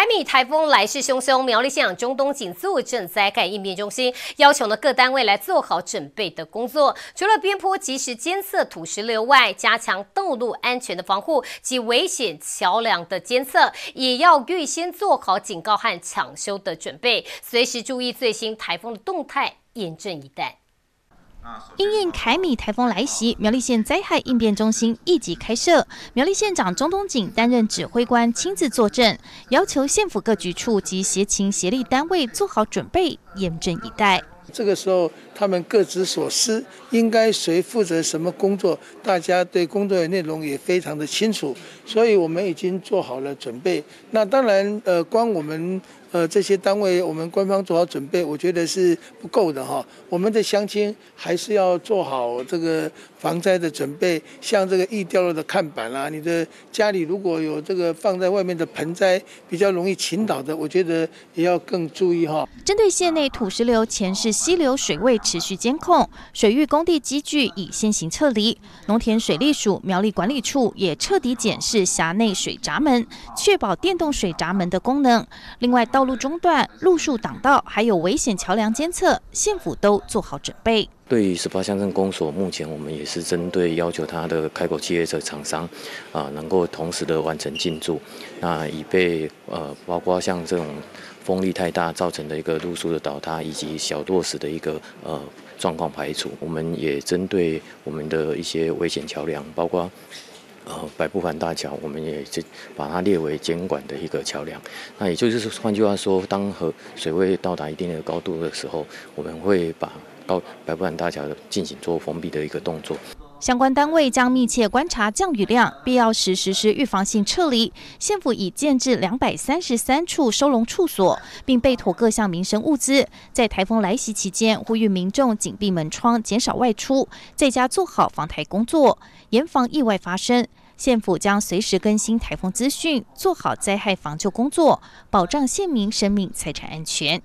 凯米台风来势汹汹，苗栗县长中东锦坐镇灾害应变中心，要求呢各单位来做好准备的工作。除了边坡及时监测土石流外，加强道路安全的防护及危险桥梁的监测，也要预先做好警告和抢修的准备，随时注意最新台风的动态，严阵以待。因应凯米台风来袭，苗栗县灾害应变中心立即开设。苗栗县长钟东锦担任指挥官，亲自坐镇，要求县府各局处及协勤协力单位做好准备，严阵以待。这个时候，他们各执所思，应该谁负责什么工作，大家对工作的内容也非常的清楚，所以我们已经做好了准备。那当然，呃，光我们。呃，这些单位我们官方做好准备，我觉得是不够的哈。我们的乡亲还是要做好这个防灾的准备，像这个易掉落的看板啦，你的家里如果有这个放在外面的盆栽比较容易倾倒的，我觉得也要更注意哈。针对县内土石流前世溪流水位持续监控，水域工地机具已先行撤离，农田水利署苗栗管理处也彻底检视辖内水闸门，确保电动水闸门的功能。另外到道路中断、路树挡道，还有危险桥梁监测，县府都做好准备。对于十八乡镇公所，目前我们也是针对要求他的开口企业者厂商，啊，能够同时的完成进驻，那以备呃，包括像这种风力太大造成的一个路树的倒塌，以及小落石的一个呃状况排除。我们也针对我们的一些危险桥梁，包括。呃，百步帆大桥，我们也就把它列为监管的一个桥梁。那也就是换句话说，当河水位到达一定的高度的时候，我们会把高百步帆大桥进行做封闭的一个动作。相关单位将密切观察降雨量，必要时实施预防性撤离。县府已建置两百三十三处收容处所，并备妥各项民生物资。在台风来袭期间，呼吁民众紧闭门窗，减少外出，在家做好防台工作，严防意外发生。县府将随时更新台风资讯，做好灾害防救工作，保障县民生命财产安全。